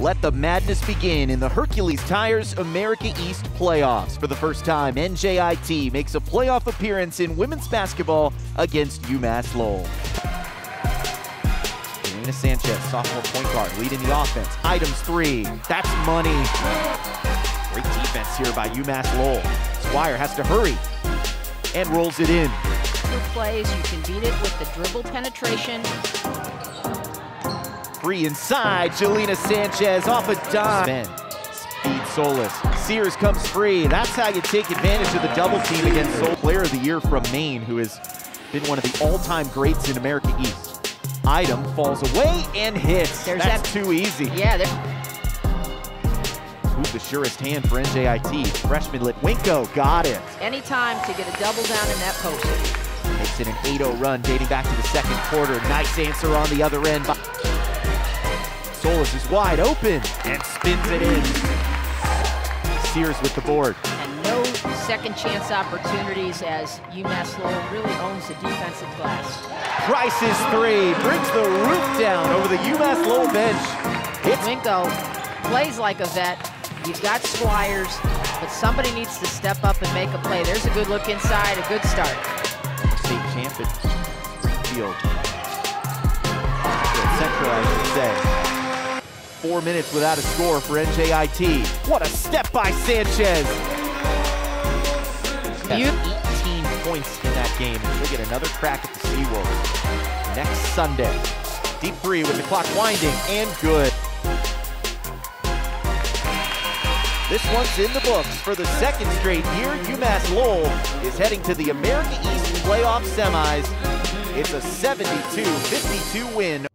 Let the madness begin in the Hercules Tires America East playoffs. For the first time, NJIT makes a playoff appearance in women's basketball against UMass Lowell. Elena Sanchez, sophomore point guard, leading the offense. Items three. That's money. Great defense here by UMass Lowell. Squire has to hurry and rolls it in. Two plays, you can beat it with the dribble penetration. Free inside, Jelena Sanchez off a dime. Ben, speed Solis. Sears comes free. That's how you take advantage of the double team against Soul Player of the Year from Maine, who has been one of the all-time greats in America East. Item falls away and hits. There's That's that- too easy. Yeah, there- Who's the surest hand for NJIT? Freshman Litwinko got it. anytime to get a double down in that post. Makes it an 8-0 run dating back to the second quarter. Nice answer on the other end. by- Solis is wide open and spins it in. Sears with the board. And no second chance opportunities as UMass Lowell really owns the defensive glass. Price's three brings the roof down over the UMass Lowell bench. Hits Winko plays like a vet. You've got Squires, but somebody needs to step up and make a play. There's a good look inside, a good start. state champ at Springfield. Central, I should say. Four minutes without a score for NJIT. What a step by Sanchez. You- 18 points in that game. and She'll get another crack at the Seawolves next Sunday. Deep three with the clock winding and good. This one's in the books for the second straight year. UMass Lowell is heading to the America East playoff semis. It's a 72-52 win